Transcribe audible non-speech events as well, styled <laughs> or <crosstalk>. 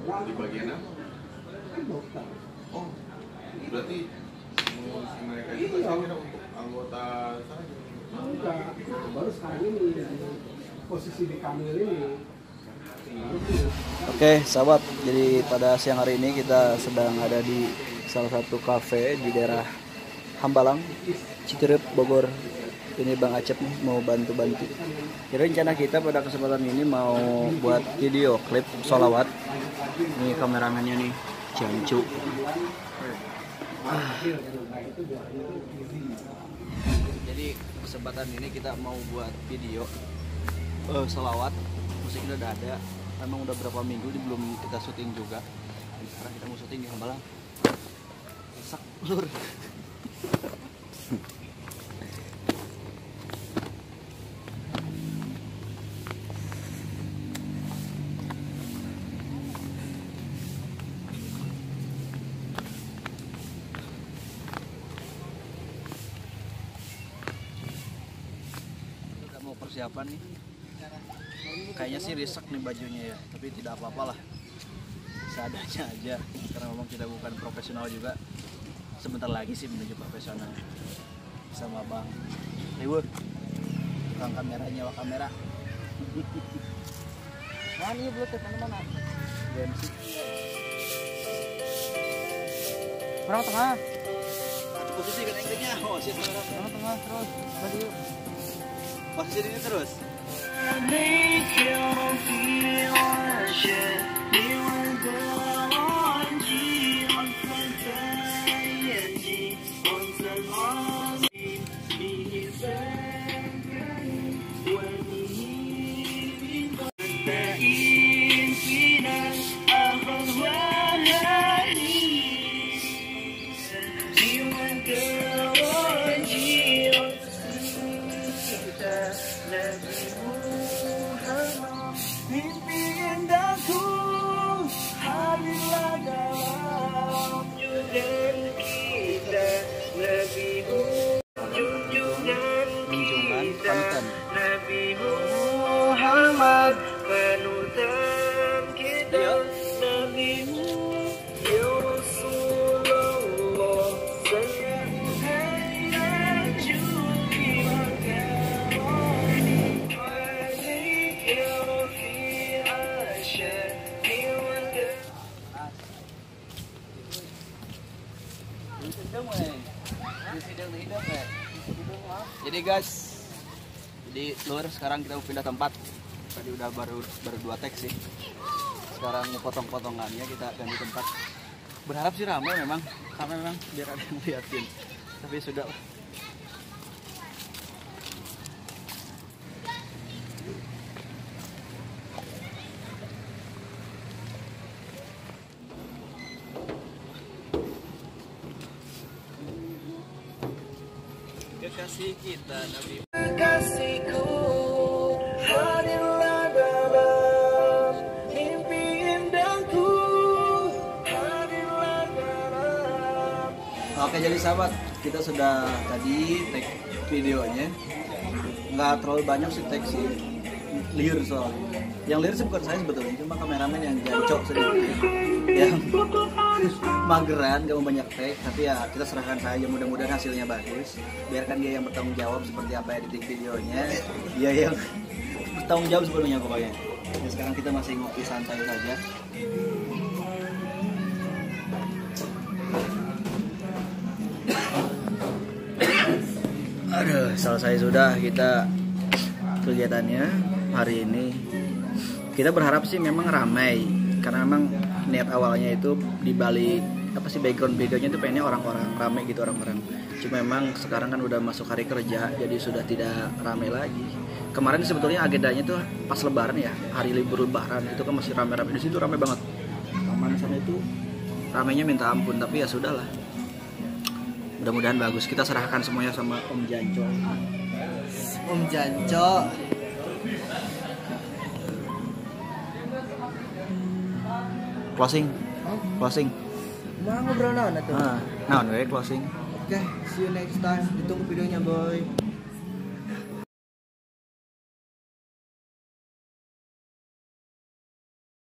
Di bagian apa? Kan dokter. Oh, berarti si mereka itu Iya. untuk anggota saja. Enggak. Baru sekarang ini posisi di Kamil ini. Oke, sahabat. Jadi pada siang hari ini kita sedang ada di salah satu kafe di daerah Hambalang, Citirep, Bogor. Ini Bang Acep nih mau bantu-bantu. Jadi rencana kita pada kesempatan ini mau buat video klip solawat. Ini kameramennya nih, Jancu. Jadi kesempatan ini kita mau buat video eh solawat. Musiknya udah ada. Emang udah berapa minggu di belum kita syuting juga. Dan sekarang kita mau syuting di Hambalang. Sak lur. <laughs> persiapan nih. Kayaknya sih risak nih bajunya ya, tapi tidak apa-apa lah. Seadanya aja, karena memang kita bukan profesional juga. Sebentar lagi sih menuju profesional. Sama Bang. Ibu, tukang kamera nyewa kamera. <laughs> Mana bluetooth mana mana? Gensi. Perang tengah, Satu posisi kan angle-nya. Oh, siap perang tengah terus. Tadi yuk. Posisi ini terus. Kunjungan Jadi guys, jadi luar sekarang kita pindah tempat. Tadi udah baru baru dua tag sih. Sekarang potong-potongannya kita ganti tempat. Berharap sih ramai memang, ramai memang biar ada yang liatin. Tapi sudah Kekasih kita Nabi. Kasihku hadirlah dalam mimpi indahku. Hadirlah dalam. Oke jadi sahabat kita sudah tadi take videonya. Nggak terlalu banyak sih take sih. Liur soalnya. Yang liur sih bukan saya sebetulnya cuma kameramen yang jancok sedikit yang mageran gak mau banyak take tapi ya kita serahkan saja mudah-mudahan hasilnya bagus. Biarkan dia yang bertanggung jawab seperti apa take videonya. Dia yang bertanggung jawab sepenuhnya pokoknya. Ya, sekarang kita masih ngopi santai saja. Aduh, selesai sudah kita kegiatannya hari ini. Kita berharap sih memang ramai karena memang niat awalnya itu di balik apa sih background videonya itu pengennya orang-orang ramai gitu orang-orang. Cuma memang sekarang kan udah masuk hari kerja jadi sudah tidak ramai lagi. Kemarin sebetulnya agendanya tuh pas lebaran ya, hari libur lebaran itu kan masih ramai-ramai di situ ramai banget. Taman sana itu ramainya minta ampun tapi ya sudahlah mudah-mudahan bagus kita serahkan semuanya sama Om Janco Om Janco closing closing Mau ngobrol naon atuh? nah nah closing Oke, see you next time. Ditunggu videonya, boy.